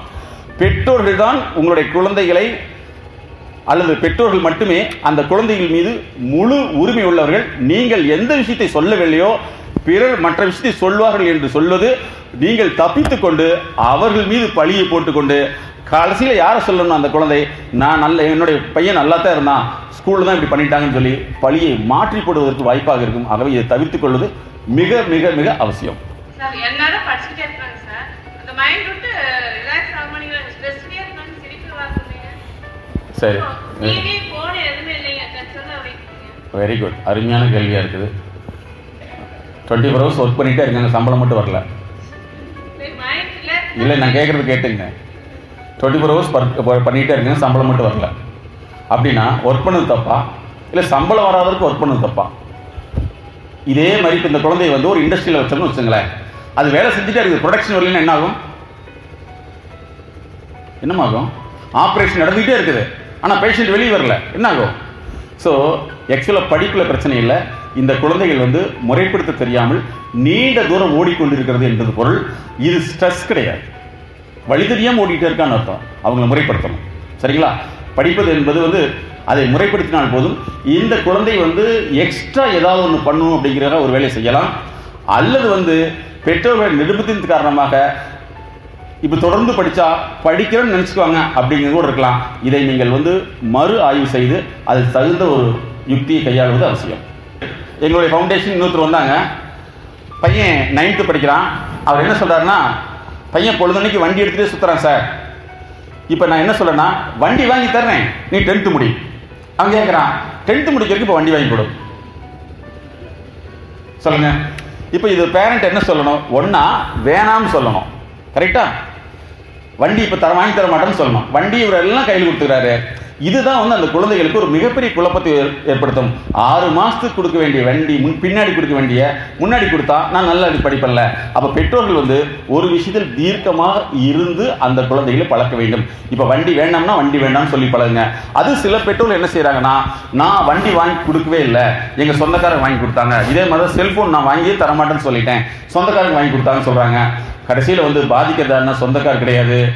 பெற்றோர்கள் தான் உங்களுடைய குழந்தைகளை அல்லது பெற்றோர்கள் மட்டுமே அந்த குழந்தைகள் மீது முழு உரிமை உள்ளவர்கள் நீங்கள் எந்த விஷயத்தை சொல்லவில்லையோ பிறர் மற்ற விஷயத்தை சொல்வார்கள் என்று சொல்வது நீங்கள் தப்பித்து கொண்டு அவர்கள் மீது பழியை போட்டுக்கொண்டு கடைசியில் யாரை சொல்லணும் அந்த குழந்தை? நான் நல்ல என்னுடைய பையன் நல்லா தான் இருந்தான் ஸ்கூலில் தான் இப்படி பண்ணிட்டாங்கன்னு சொல்லி பழியை மாற்றி போடுவதற்கு வாய்ப்பாக இருக்கும். ஆகவே இதை தவிர்த்துக் கொள்வது மிக மிக மிக அவசியம். சரி. வெரி குட் அருமையான கேள்வியாக இருக்குது. டுவெண்ட்டி ஃபோர் ஹவர்ஸ் ஒர்க் பண்ணிகிட்டே இருக்காங்க. சம்பளம் மட்டும் வரல. இல்லை? நான் கேட்குறது கேட்டுங்க. டுவெண்ட்டி ஃபோர் ஹவர்ஸ் பண்ணிகிட்டே இருக்கேன் சம்பளம் மட்டும் வரல. அப்படின்னா ஒர்க் பண்ணது தப்பா? இல்லை சம்பளம் வராததுக்கு ஒர்க் பண்ணது தப்பா? இதே மாதிரி இப்போ இந்த குழந்தைய வந்து ஒரு இண்டஸ்ட்ரியில் வச்சோம்னு வச்சுங்களேன் அது வேலை செஞ்சுட்டே இருக்குது. ப்ரொடக்ஷன் வரலன்னா என்ன ஆகும்? என்னமாகும் ஆப்ரேஷன் நடந்துகிட்டே இருக்குது. ஆனால் பேஷண்ட் வெளியே வரல. என்ன ஆகும் ஸோ ஆக்சுவலாக படிப்பில் பிரச்சனை இல்லை. இந்த குழந்தைகள் வந்து முறைப்படுத்த தெரியாமல் நீண்ட தூரம் ஓடிக்கொண்டிருக்கிறது என்பது பொருள். இது ஸ்ட்ரெஸ் கிடையாது. வழி தெரியாமல் ஓடிட்டே இருக்கான்னு அர்த்தம். அவங்களை முறைப்படுத்தணும். சரிங்களா? படிப்பது என்பது வந்து அதை முறைப்படுத்தினால் போதும். இந்த குழந்தை வந்து எக்ஸ்ட்ரா ஏதாவது ஒன்று பண்ணணும் அப்படிங்கிற ஒரு வேலையை செய்யலாம். அல்லது வந்து பெற்றோர்கள் நிருபத்தின் காரணமாக இப்போ தொடர்ந்து படித்தா படிக்கிறேன்னு நினச்சிக்குவாங்க அப்படிங்கிறது கூட இருக்கலாம். இதை நீங்கள் வந்து மறு ஆய்வு செய்து அதுக்கு தகுந்த ஒரு யுக்தியை கையாளுவது அவசியம். எங்களுடைய ஃபவுண்டேஷன் இன்னொருத்தர் வந்தாங்க. பையன் நைன்த்து படிக்கிறான். அவர் என்ன சொல்கிறாருன்னா பையன் பொழுதன்னைக்கு வண்டி எடுத்துகிட்டே சுற்றுறான் சார். இப்போ நான் என்ன சொல்கிறேன்னா வண்டி வாங்கி தர்றேன். நீ டென்த்து முடி. அவன் கேட்குறான் டென்த்து முடிக்கிறதுக்கு இப்போ வண்டி வாங்கி கொடு. சொல்லுங்க. இப்போ இது பேரண்ட் என்ன சொல்லணும்? ஒன்றா வேணாம்னு சொல்லணும். கரெக்டாக வண்டி இப்போ தர வாங்கி தர மாட்டேன்னு சொல்லணும் வண்டி இவர் எல்லாம் கையில் கொடுத்துக்கிறாரு. இதுதான் வந்து அந்த குழந்தைகளுக்கு ஒரு மிகப்பெரிய குழப்பத்தை ஏற்- ஏற்படுத்தும். ஆறு மாதத்துக்கு கொடுக்க வேண்டிய வண்டி முன் பின்னாடி கொடுக்க வேண்டிய முன்னாடி கொடுத்தா நான் நல்லா படிப்பல்ல அப்போ பெற்றோர்கள் வந்து ஒரு விஷயத்தில் தீர்க்கமாக இருந்து அந்த குழந்தைகளை பழக்க வேண்டும். இப்போ வண்டி வேண்டாம்னா வண்டி வேண்டாம்னு சொல்லி பழகுங்க. அது சில பெற்றோர்கள் என்ன செய்கிறாங்கன்னா நான் வண்டி வாங்கி கொடுக்கவே இல்லை. எங்கள் சொந்தக்காரங்க வாங்கி கொடுத்தாங்க. இதே மாதிரி செல்ஃபோன் நான் வாங்கியே தரமாட்டேன்னு சொல்லிட்டேன். சொந்தக்காரங்க வாங்கி கொடுத்தாங்கன்னு சொல்கிறாங்க கடைசியில் வந்து பாதிக்கிறதா சொந்தக்கார் கிடையாது.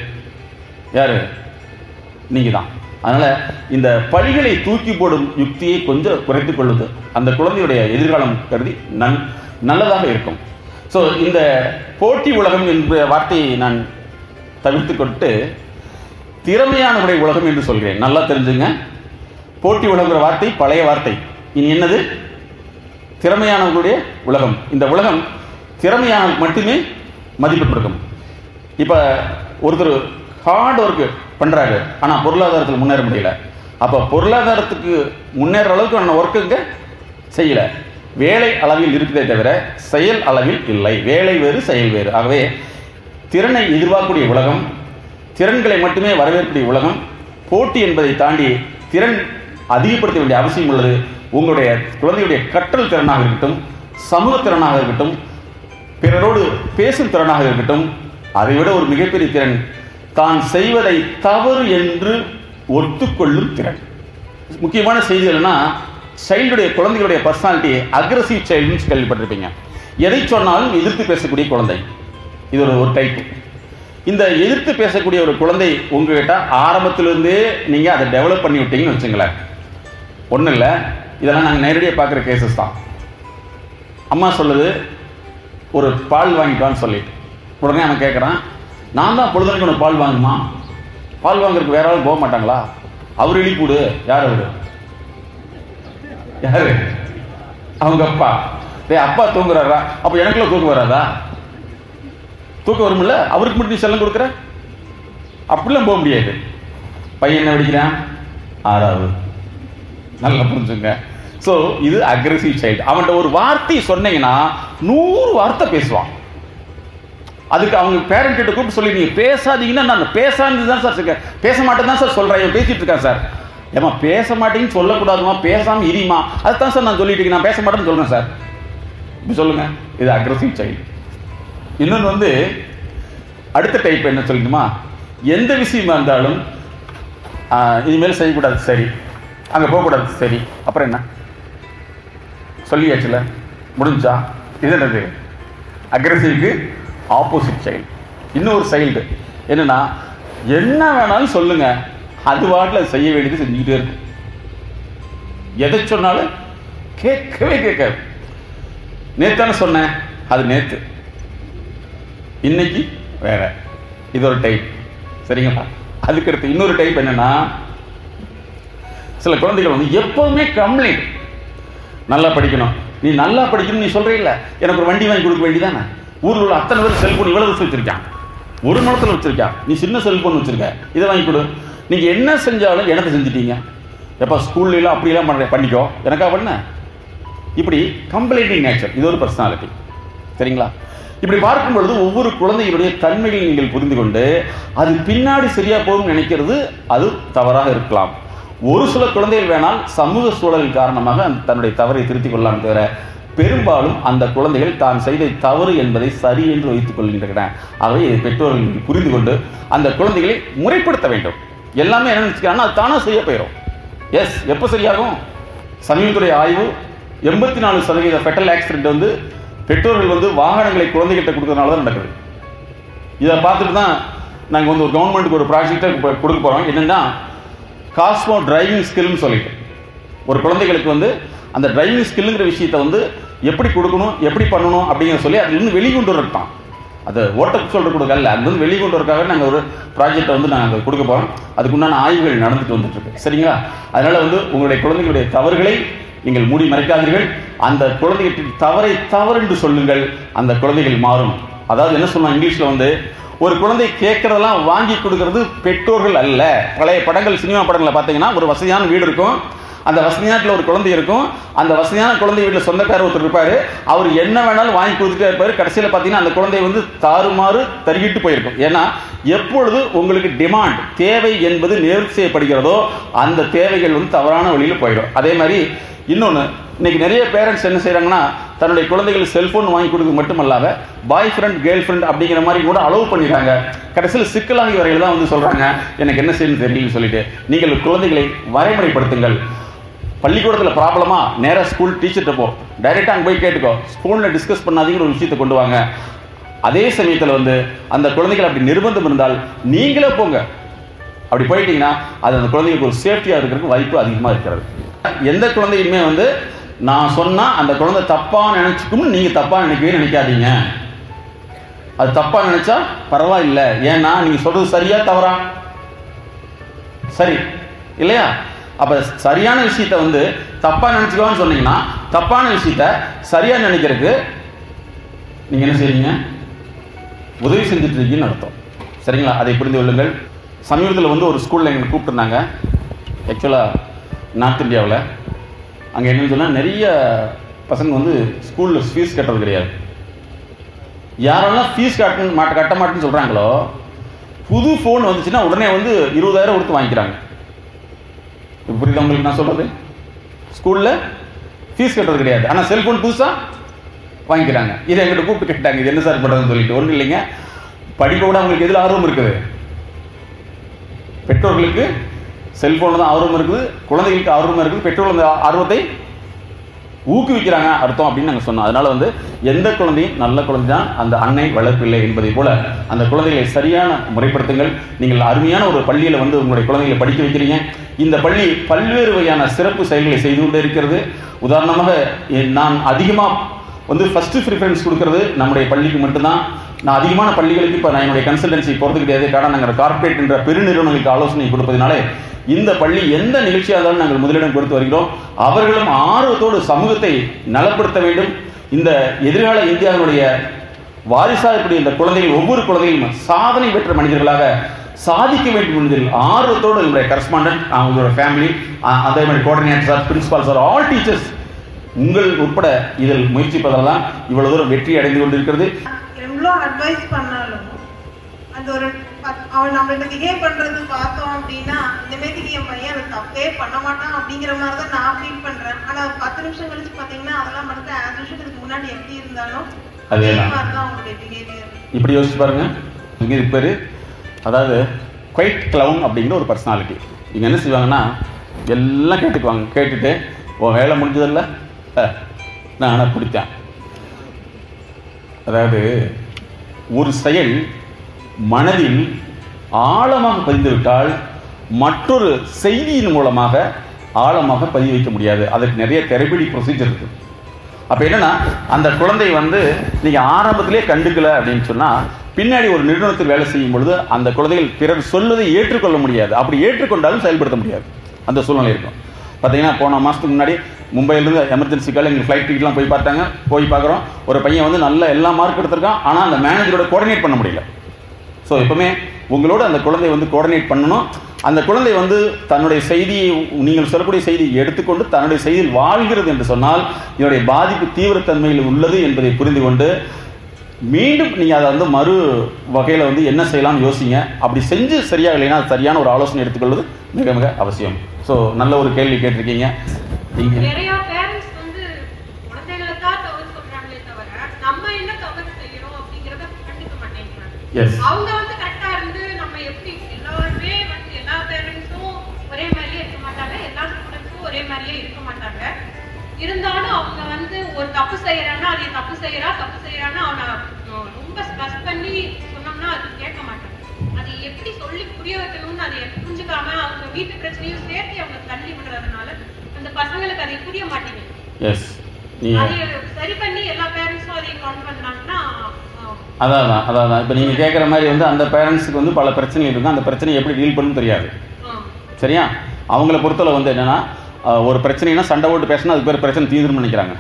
யாரு? நீங்கள் தான் அதனால் இந்த பழிகளை தூக்கி போடும் யுக்தியை கொஞ்சம் குறைத்து கொள்வது அந்த குழந்தையுடைய எதிர்காலம் கருதி நன் நல்லதாக இருக்கும். ஸோ இந்த போட்டி உலகம் என்ற வார்த்தையை நான் தவிர்த்து கொண்டு திறமையானவருடைய உலகம் என்று சொல்கிறேன். நல்லா தெரிஞ்சுங்க. போட்டி உலகங்கிற வார்த்தை பழைய வார்த்தை. இனி என்னது? திறமையானவர்களுடைய உலகம். இந்த உலகம் திறமையான மட்டுமே மதிப்பு கொடுக்கும். இப்போ ஒருத்தர் ஹார்ட் ஒர்க்கு பண்ணுறாரு ஆனால் பொருளாதாரத்தில் முன்னேற முடியல. அப்போ பொருளாதாரத்துக்கு முன்னேற அளவுக்கு நான் ஒர்க்குங்க செய்யலை. வேலை அளவில் இருக்குதே தவிர செயல் அளவில் இல்லை. வேலை வேறு செயல் வேறு. ஆகவே திறனை எதிர்பார்க்கக்கூடிய உலகம் திறன்களை மட்டுமே வரவேற்கக்கூடிய உலகம் போட்டி என்பதை தாண்டி திறன் அதிகப்படுத்த வேண்டிய அவசியம் உள்ளது. உங்களுடைய குழந்தையுடைய கற்றல் திறனாக இருக்கட்டும் சமூக திறனாக இருக்கட்டும் பிறரோடு பேசும் திறனாக இருக்கட்டும் அதைவிட ஒரு மிகப்பெரிய திறன் தான் செய்வதை தவறு என்று ஒத்துக்கொள்ளும் திறன். முக்கியமான செய்தி சைல்டுடைய குழந்தைகளுடைய பர்சனாலிட்டி அக்ரஸிவ் சைல்டுன்னு கேள்விப்பட்டிருப்பீங்க. எதை சொன்னாலும் எதிர்த்து பேசக்கூடிய குழந்தை. இது ஒரு ஒரு டைப் இந்த எதிர்த்து பேசக்கூடிய ஒரு குழந்தை உங்ககிட்ட ஆரம்பத்திலிருந்தே நீங்கள் அதை டெவலப் பண்ணி விட்டீங்கன்னு வச்சுங்களேன். ஒன்றும் இல்லை. இதெல்லாம் நாங்கள் நேரடியாக பார்க்குற கேசஸ் தான். அம்மா சொல்லுது ஒரு பால் வாங்கிட்டான்னு சொல்லிட்டு உடனே அவன் கேட்குறான் நான் தான் பொழுதுக்கு உனக்கு பால் வாங்குமா? பால் வாங்குறதுக்கு வேற ஆள் போக மாட்டாங்களா? அவர் எழுப்பிவிடு யார் அவரு? யாரு? அவங்க அப்பா. டேய் அப்பா தூங்குறாரா? அப்போ எனக்குள்ள தூக்கம் வராதா? தூக்கம் வரும்ல? அவருக்கு மட்டும் நீ செல்லம் கொடுக்குற? அப்படிலாம் போக முடியாது. பையன் என்ன படிக்கிறான்? ஆறாவது. நல்லா புரிஞ்சுங்க. ஸோ இது அக்ரெசிவ் சைல்டு அவன்கிட்ட ஒரு வார்த்தை சொன்னீங்கன்னா நூறு வார்த்தை பேசுவான். அதுக்கு அவங்க பேரண்ட் கிட்ட கூப்பிட்டு சொல்லி நீங்கள் பேசாதீங்கன்னா நான் பேசாதது தான் சார் சொல்றேன். பேச மாட்டேன் தான் சார் சொல்கிறேன் பேசிகிட்டு இருக்கேன் இருக்கான் சார். ஏமா பேச மாட்டேன்னு சொல்லக்கூடாதுமா பேசாமல் இரிமா அதுதான் சார் நான் சொல்லிட்டு நான் பேச மாட்டேன்னு சொல்கிறேன் சார். இப்போ சொல்லுங்கள் இது அக்ரஸிவ் சைல்டு இன்னொன்று வந்து அடுத்த டைப் என்ன சொல்லணுமா? எந்த விஷயமா இருந்தாலும் இனிமேல் செய்யக்கூடாது. சரி. அங்கே போகக்கூடாது. சரி. அப்புறம் என்ன? சொல்லியாச்சுல? முடிஞ்சா? இது என்னது? அக்ரஸிவ்க்கு ஆப்போசிட் சைல்டு இன்னொரு சைல்டு என்னன்னா என்ன வேணாலும் சொல்லுங்க. அது வாட்டில் செய்ய வேண்டியது செஞ்சுக்கிட்டே இருக்கு. எதை சொன்னாலும் கேட்கவே கேட்காது. நேத்தானே சொன்னேன் அது நேற்று இன்னைக்கு வேற. இது ஒரு டைப் சரிங்களா அதுக்கடுத்து இன்னொரு டைப் என்னன்னா சில குழந்தைகள் வந்து எப்பவுமே கம்ப்ளைண்ட் நல்லா படிக்கணும். நீ நல்லா படிக்கணும் நீ சொல்றீல்ல. எனக்கு ஒரு வண்டி வாங்கி கொடுக்க வேண்டியதானே ஊரில் உள்ள அத்தனை பேர் செல்போன் இவ்வளவு வச்சு வச்சிருக்கான் ஒரு மனத்தில் வச்சிருக்கான் நீ சின்ன செல்போன் வச்சிருக்க. இதை வாங்கி கொடு. நீங்கள் என்ன செஞ்சாலும் எனக்கு செஞ்சிட்டீங்க. எப்போ ஸ்கூல்லாம் அப்படிலாம் பண்ணுற பண்ணிக்கோ. எனக்கா பண்ண? இப்படி கம்ப்ளைண்டிங் நேச்சர் இது ஒரு பர்சனாலிட்டி சரிங்களா? இப்படி பார்க்கும் பொழுது ஒவ்வொரு குழந்தைகளுடைய தன்மைகளை நீங்கள் புரிந்து கொண்டு அது பின்னாடி சரியாக போகும் நினைக்கிறது அது தவறாக இருக்கலாம். ஒரு சில குழந்தைகள் வேணால் சமூக சூழல் காரணமாக அந்த தன்னுடைய தவறை திருத்திக் கொள்ளலாம் தவிர பெரும்பாலும் அந்த குழந்தைகள் தான் செய்த தவறு என்பதை சரி என்று வைத்துக் கொள்கின்றன. ஆகவே இதை பெற்றோர்கள் புரிந்து கொண்டு அந்த குழந்தைகளை முறைப்படுத்த வேண்டும். எல்லாமே என்ன நினைச்சுக்கிறாங்கன்னா அது தானாக செய்ய போயிடும். எஸ் எப்போ சரியாகும்? சமீபத்துடைய ஆய்வு எண்பத்தி நாலு சதவீத ஃபெட்டல் ஆக்சிடென்ட் வந்து பெற்றோர்கள் வந்து வாகனங்களை குழந்தைகிட்ட கொடுக்கறதுனால தான் நடக்குது. இதை பார்த்துட்டு தான் நாங்கள் வந்து ஒரு கவர்மெண்ட்டுக்கு ஒரு ப்ராஜெக்டை கொடுக்க போகிறோம் என்னென்னா காஸ்மோ டிரைவிங் ஸ்கில்னு சொல்லிட்டு. ஒரு குழந்தைகளுக்கு வந்து அந்த டிரைவிங் ஸ்கில்லுங்கிற விஷயத்தை வந்து எப்படி கொடுக்கணும் எப்படி பண்ணணும் அப்படிங்கிற சொல்லி அது இருந்து வெளிக்கொண்டு வரட்டான் அதை ஓட்டக்கு சொல்கிற கொடுக்கல அதுலேருந்து வெளிக்கொண்டு வரக்காக நாங்கள் ஒரு ப்ராஜெக்டை வந்து நாங்கள் கொடுக்க போகிறோம் அதுக்குண்டான ஆய்வுகள் நடந்துட்டு வந்துட்டு இருக்கு. சரிங்களா? அதனால வந்து உங்களுடைய குழந்தைகளுடைய தவறுகளை நீங்கள் மூடி மறைக்காதீர்கள். அந்த குழந்தைகிட்ட தவறை தவறு என்று சொல்லுங்கள். அந்த குழந்தைகள் மாறும். அதாவது என்ன சொன்னால் இங்கிலீஷில் வந்து ஒரு குழந்தை கேட்குறதெல்லாம் வாங்கி கொடுக்கறது பெற்றோர்கள் அல்ல. பழைய படங்கள் சினிமா படங்களை பார்த்தீங்கன்னா ஒரு வசதியான வீடு இருக்கும். அந்த வசதியான ஒரு குழந்தை இருக்கும். அந்த வசதியான குழந்தை வீட்டில் சொந்தக்காரர் ஒருத்தர் இருப்பார். அவர் என்ன வேணாலும் வாங்கி கொடுத்துட்டே இருப்பார். கடைசியில் பார்த்தீங்கன்னா அந்த குழந்தை வந்து தாறுமாறு தருகிட்டு போயிருக்கும். ஏன்னா எப்பொழுது உங்களுக்கு டிமாண்ட் தேவை என்பது நேர்த்தி செய்யப்படுகிறதோ அந்த தேவைகள் வந்து தவறான வழியில் போயிடும். அதே மாதிரி இன்னொன்று இன்னைக்கு நிறைய பேரண்ட்ஸ் என்ன செய்கிறாங்கன்னா தன்னுடைய குழந்தைகள் செல்ஃபோன் வாங்கி கொடுக்க மட்டுமல்லாத பாய் ஃப்ரெண்ட் கேர்ள் ஃப்ரெண்ட் அப்படிங்கிற மாதிரி கூட அலோவ் பண்ணிடுறாங்க. கடைசியில் சிக்கலாகி வரையில் தான் வந்து சொல்கிறாங்க எனக்கு என்ன செய்யணும் தெரியலன்னு சொல்லிட்டு. நீங்கள் குழந்தைகளை வரைமுறைப்படுத்துங்கள். பள்ளிக்கூடத்தில் ப்ராப்ளமாக நேராக ஸ்கூல் டீச்சர்கிட்ட போ. டைரெக்டாக அங்கே போய் கேட்டுக்கோ. ஸ்கூலில் டிஸ்கஸ் பண்ணாதீங்கிற ஒரு விஷயத்தை கொண்டு வாங்க. அதே சமயத்தில் வந்து அந்த குழந்தைகள் அப்படி நிர்பந்தம் இருந்தால் நீங்களே போங்க. அப்படி போயிட்டீங்கன்னா அது அந்த குழந்தைங்களுக்கு ஒரு சேஃப்டியாக இருக்கிறதுக்கு வாய்ப்பு அதிகமாக இருக்கிறது. எந்த குழந்தையுமே வந்து நான் சொன்னால் அந்த குழந்தை தப்பாக நினச்சிக்கும் நீங்கள் தப்பாக நினைக்கவே நினைக்காதீங்க. அது தப்பாக நினச்சா பரவாயில்லை. ஏன்னா நீங்கள் சொல்கிறது சரியா தவறா? சரி. இல்லையா? அப்போ சரியான விஷயத்த வந்து தப்பாக நினச்சிக்கோன்னு சொன்னீங்கன்னா தப்பான விஷயத்த சரியாக நினைக்கிறதுக்கு நீங்கள் என்ன செய்றீங்க? உதவி செஞ்சுட்டு இருக்கீங்கன்னு அர்த்தம். சரிங்களா? அதை புரிந்து கொள்ளுங்கள். சமீபத்தில் வந்து ஒரு ஸ்கூலில் எங்களை கூப்பிட்டுருந்தாங்க. ஆக்சுவலாக நார்த் இந்தியாவில் அங்கே என்னன்னு சொன்னால் நிறைய பசங்க வந்து ஸ்கூலில் ஃபீஸ் கட்டுறது கிடையாது. யாரெல்லாம் ஃபீஸ் கட்ட மாட்ட கட்ட மாட்டேன்னு சொல்கிறாங்களோ புது ஃபோன் வந்துச்சுன்னா உடனே வந்து இருபதாயிரம் கொடுத்து வாங்கிக்கிறாங்க. புரியுதா உங்களுக்கு நான் சொல்கிறது ஸ்கூலில் ஃபீஸ் கட்டுறது கிடையாது. ஆனால் செல்ஃபோன் புதுசாக வாங்கிக்கிறாங்க. இதை எங்கிட்ட கூப்பிட்டு கேட்டாங்க இது என்ன சார் பண்ணுறதுன்னு சொல்லிட்டு. ஒன்றும் இல்லைங்க. படிப்பை விட அவங்களுக்கு எதில் ஆர்வம் இருக்குது? பெற்றோர்களுக்கு செல்ஃபோனில் தான் ஆர்வம் இருக்குது. குழந்தைகளுக்கு ஆர்வம் இருக்குது. பெற்றோர்கள் அந்த ஆர்வத்தை ஊக்குவிக்கிறாங்க அர்த்தம் அப்படின்னு நாங்கள் சொன்னோம். அதனால் வந்து எந்த குழந்தையும் நல்ல குழந்தை தான் அந்த அன்னை வளர்ப்பில்லை என்பதை போல அந்த குழந்தைகளை சரியான முறைப்படுத்துங்கள். நீங்கள் அருமையான ஒரு பள்ளியில் வந்து உங்களுடைய குழந்தைகளை படிக்க வைக்கிறீங்க. இந்த பள்ளி பல்வேறு வகையான சிறப்பு செயல்களை செய்து கொண்டே இருக்கிறது. உதாரணமாக நான் அதிகமாக வந்து ஃபஸ்ட்டு ப்ரிஃபரன்ஸ் கொடுக்குறது நம்முடைய பள்ளிக்கு மட்டும்தான். நான் அதிகமான பள்ளிகளுக்கு இப்போ நான் என்னுடைய கன்சல்டன்சி போகிறது கிடையாது காரணம் நாங்கள் கார்ப்பரேட் என்ற பெருநிறுவனங்களுக்கு ஆலோசனை கொடுப்பதினாலே இந்த பள்ளி எந்த நிகழ்ச்சியாக இருந்தாலும் நாங்கள் முதலிடம் கொடுத்து வருகிறோம். அவர்களும் ஆர்வத்தோடு சமூகத்தை நலப்படுத்த வேண்டும். இந்த எதிர்கால இந்தியாவினுடைய வாரிசாக இருக்கக்கூடிய இந்த குழந்தைகள் ஒவ்வொரு குழந்தையும் சாதனை பெற்ற மனிதர்களாக சாதிக்க வேண்டும் என்பதில் ஆர்வத்தோடு என்னுடைய கரஸ்பாண்டன்ட் அவங்களோட ஃபேமிலி அதே மாதிரி coordinator sir principal sir all teachers உங்கள் உட்பட இதில் முயற்சிப்பதால் தான் இவ்வளவு தூரம் வெற்றி அடைந்து கொண்டிருக்கிறது. எவ்வளோ அட்வைஸ் பண்ணாலும் அந்த ஒரு அவன் நம்மள்ட்ட பிஹேவ் பண்றது பார்த்தோம் அப்படின்னா இந்த மாதிரி என் பையன் அது தப்பே பண்ண மாட்டான் அப்படிங்கிற மாதிரி தான் நான் ஃபீல் பண்றேன். ஆனா பத்து நிமிஷம் கழிச்சு பாத்தீங்கன்னா அதெல்லாம் மறந்து அஞ்சு நிமிஷத்துக்கு முன்னாடி எப்படி இருந்தாலும் அதே. மாதிரி தான் அவங்களுடைய பிஹேவியர் இப்படி யோசிச்சு பாருங்க. இது பேர். அதாவது குவைட் கிளவுன் அப்படிங்கிற ஒரு பர்சனாலிட்டி இவங்க என்ன செய்வாங்கன்னா எல்லாம் கேட்டுக்குவாங்க. கேட்டுட்டு உன் வேலை முடிஞ்சதில்ல? நான் ஆனால் பிடித்தேன். அதாவது ஒரு செயல் மனதில் ஆழமாக பதிந்துவிட்டால் மற்றொரு செய்தியின் மூலமாக ஆழமாக பதிய வைக்க முடியாது. அதுக்கு நிறைய தெரபிடி ப்ரொசீஜர் இருக்குது அப்போ என்னன்னா அந்த குழந்தை வந்து நீங்கள் ஆரம்பத்திலே கண்டுக்கல அப்படின்னு சொன்னால் பின்னாடி ஒரு நிறுவனத்தில் வேலை செய்யும் பொழுது அந்த குழந்தைகள் பிறர் சொல்வதை ஏற்றுக்கொள்ள முடியாது. அப்படி ஏற்றுக்கொண்டாலும் செயல்படுத்த முடியாது. அந்த சூழ்நிலை இருக்கும். பார்த்தீங்கன்னா போன மாதத்துக்கு முன்னாடி மும்பையிலேருந்து எமர்ஜென்சிக்காக எங்கள் ஃப்ளைட் டிக்கெட்லாம் போய் பார்த்தாங்க. போய் பார்க்குறோம். ஒரு பையன் வந்து நல்ல எல்லா மார்க் எடுத்திருக்கான். ஆனால் அந்த மேனேஜரோட கோஆர்டினேட் பண்ண முடியல. ஸோ எப்பவுமே உங்களோட அந்த குழந்தை வந்து கோஆர்டினேட் பண்ணணும். அந்த குழந்தை வந்து தன்னுடைய செய்தியை நீங்கள் சொல்லக்கூடிய செய்தியை எடுத்துக்கொண்டு தன்னுடைய செய்தியில் வாழ்கிறது என்று சொன்னால் இதனுடைய பாதிப்பு தீவிரத்தன்மையில் உள்ளது என்பதை புரிந்து கொண்டு மீண்டும் நீங்கள் அதை வந்து மறு வகையில் வந்து என்ன செய்யலாம்னு யோசிங்க. அப்படி செஞ்சு சரியாக இல்லைன்னா அது சரியான ஒரு ஆலோசனை எடுத்துக்கொள்வது மிக மிக அவசியம். ஸோ நல்ல ஒரு கேள்வி கேட்டிருக்கீங்க. நீங்கள் எஸ் அவங்க வந்து கரெக்டா இருந்து நம்ம எப்படி எல்லாருமே வந்து எல்லா பேரண்ட்ஸும் ஒரே மாதிரியே இருக்க மாட்டாங்க எல்லா ஸ்டூடெண்ட்ஸும் ஒரே மாதிரியே இருக்க மாட்டாங்க. இருந்தாலும் அவங்க வந்து ஒரு தப்பு செய்யறான்னா அது தப்பு செய்யறா தப்பு செய்யறான்னா அவனை ரொம்ப ஸ்ட்ரெஸ் பண்ணி சொன்னோம்னா அது கேட்க அது எப்படி சொல்லி புரிய வைக்கணும்னு அதை புரிஞ்சுக்காம அவங்க வீட்டு பிரச்சனையும் சேர்த்து அவங்க தள்ளி விடுறதுனால அந்த பசங்களுக்கு அது புரிய மாட்டேங்குது. அதை சரி பண்ணி எல்லா பேரண்ட்ஸும் அதை கவுண்ட் பண்ணாங்கன்னா அதான் அதான் இப்போ நீங்கள் கேட்குற மாதிரி வந்து அந்த பேரண்ட்ஸுக்கு வந்து பல பிரச்சனைகள் இருக்கும் அந்த பிரச்சனையை எப்படி டீல் பண்ணணும் தெரியாது. சரியா? அவங்கள பொறுத்தளவு வந்து என்னென்னா ஒரு பிரச்சனைனா சண்டை ஓட்டு பேசினா அதுக்கு பேர் பிரச்சனை தீர்ந்துன்னு நினைக்கிறாங்க.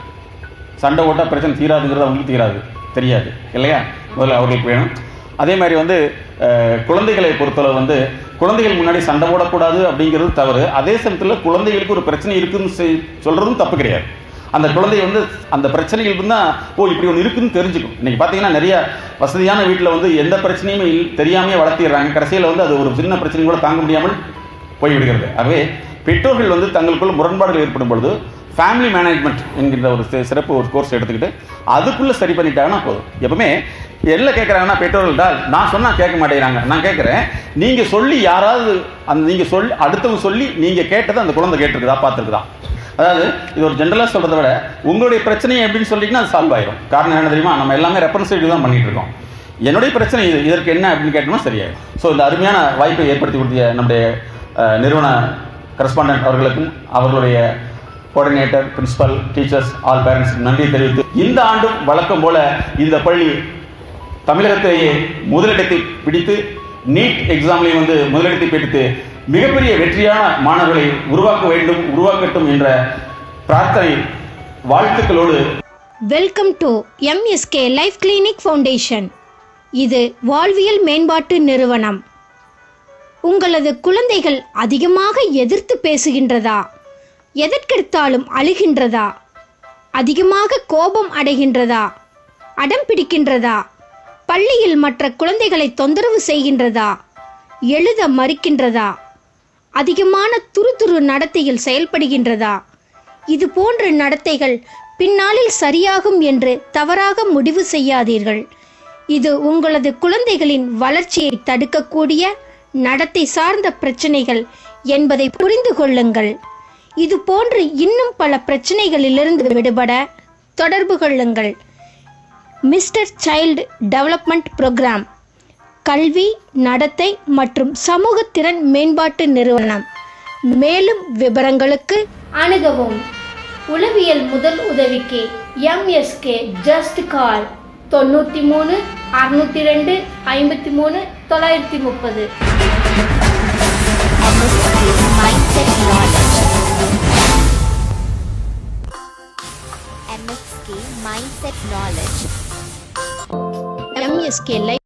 சண்டை ஓட்டால் பிரச்சனை தீராதுங்கிறது அவங்களுக்கு தீராது. தெரியாது. இல்லையா? முதல்ல அவர்களுக்கு வேணும். அதே மாதிரி வந்து குழந்தைகளை பொறுத்தளவு வந்து குழந்தைகள் முன்னாடி சண்டை போடக்கூடாது அப்படிங்கிறது தவறு. அதே சமயத்தில் குழந்தைகளுக்கு ஒரு பிரச்சனை இருக்குன்னு செய்- தப்பு கிடையாது. அந்த குழந்தை வந்து அந்த பிரச்சனைகள் இருந்தால் ஓ இப்படி ஒன்று இருக்குதுன்னு தெரிஞ்சுக்கும். இன்றைக்கி பார்த்தீங்கன்னா நிறைய வசதியான வீட்டில் வந்து எந்த பிரச்சனையுமே தெரியாமையே வளர்த்திடுறாங்க. கடைசியில் வந்து அது ஒரு சின்ன பிரச்சனையும் கூட தாங்க முடியாமல் போய்விடுகிறது. ஆகவே பெற்றோர்கள் வந்து தங்களுக்குள்ள முரண்பாடுகள் ஏற்படும் பொழுது ஃபேமிலி மேனேஜ்மெண்ட் என்கின்ற ஒரு சிறப்பு ஒரு கோர்ஸ் எடுத்துக்கிட்டு அதுக்குள்ளே சரி பண்ணிட்டாங்கன்னா போதும். எப்பவுமே என்ன கேட்குறாங்கன்னா பெற்றோர்கள்டா நான் சொன்னால் கேட்க மாட்டேங்கிறாங்க. நான் கேட்குறேன் நீங்கள் சொல்லி யாராவது அந்த நீங்கள் சொல்லி அடுத்தவங்க சொல்லி நீங்கள் கேட்டதை அந்த குழந்தை கேட்டிருக்குதா பார்த்துருக்குதா? அதாவது இது ஒரு ஜென்ரலாக சொல்கிறத விட உங்களுடைய பிரச்சனையை எப்படின்னு சொல்லிட்டீங்கன்னா அது சால்வ் ஆயிரும். காரணம் என்ன தெரியுமா? நம்ம எல்லாமே ரெப்ரன்சேட்டிவ் தான் பண்ணிகிட்டு இருக்கோம். என்னுடைய பிரச்சனை இது. இதற்கு என்ன அப்படின்னு கேட்டோம்னா சரியாயிடும் ஸோ இந்த அருமையான வாய்ப்பை ஏற்படுத்தி கொடுத்த நம்முடைய நிறுவன கரஸ்பாண்டன்ட் அவர்களுக்கும் அவர்களுடைய coordinator principal teachers all parents நன்றி தெரிவித்து இந்த ஆண்டும் வழக்கம் போல இந்த பள்ளி தமிழகத்திலேயே முதலிடத்தை பிடித்து நீட் எக்ஸாம்லையும் வந்து முதலிடத்தை பிடித்து மிகப்பெரிய வெற்றியான மாணவர்களை உருவாக்க வேண்டும் உருவாக்கட்டும் என்ற பிரார்த்தனை வாழ்த்துக்களோடு welcome to MSK life clinic foundation இது வாழ்வியல் மேம்பாட்டு நிறுவனம். உங்களது குழந்தைகள் அதிகமாக எதிர்த்து பேசுகின்றதா? எதற்கெடுத்தாலும் அழுகின்றதா? அதிகமாக கோபம் அடைகின்றதா? அடம் பிடிக்கின்றதா? பள்ளியில் மற்ற குழந்தைகளை தொந்தரவு செய்கின்றதா? எழுத மறுக்கின்றதா? அதிகமான துருதுரு நடத்தையில் செயல்படுகின்றதா? இது போன்ற நடத்தைகள் பின்னாளில் சரியாகும் என்று தவறாக முடிவு செய்யாதீர்கள். இது உங்களது குழந்தைகளின் வளர்ச்சியை தடுக்கக்கூடிய நடத்தை சார்ந்த பிரச்சனைகள் என்பதை புரிந்து கொள்ளுங்கள். இது போன்று இன்னும் பல பிரச்சனைகளிலிருந்து விடுபட தொடர்பு கொள்ளுங்கள். மிஸ்டர் சைல்டு டெவலப்மெண்ட் ப்ரோக்ராம் கல்வி நடத்தை மற்றும் சமூக திறன் மேம்பாட்டு நிறுவனம். மேலும் விவரங்களுக்கு அணுகவும். உளவியல் முதல் உதவிக்கு எம்எஸ்கே ஜஸ்ட் கால் தொண்ணூற்றி மூணு அறுநூத்தி ரெண்டு ஐம்பத்தி மூணு தொள்ளாயிரத்தி முப்பது. Mindset Knowledge. நாலேஜ் इसके लिए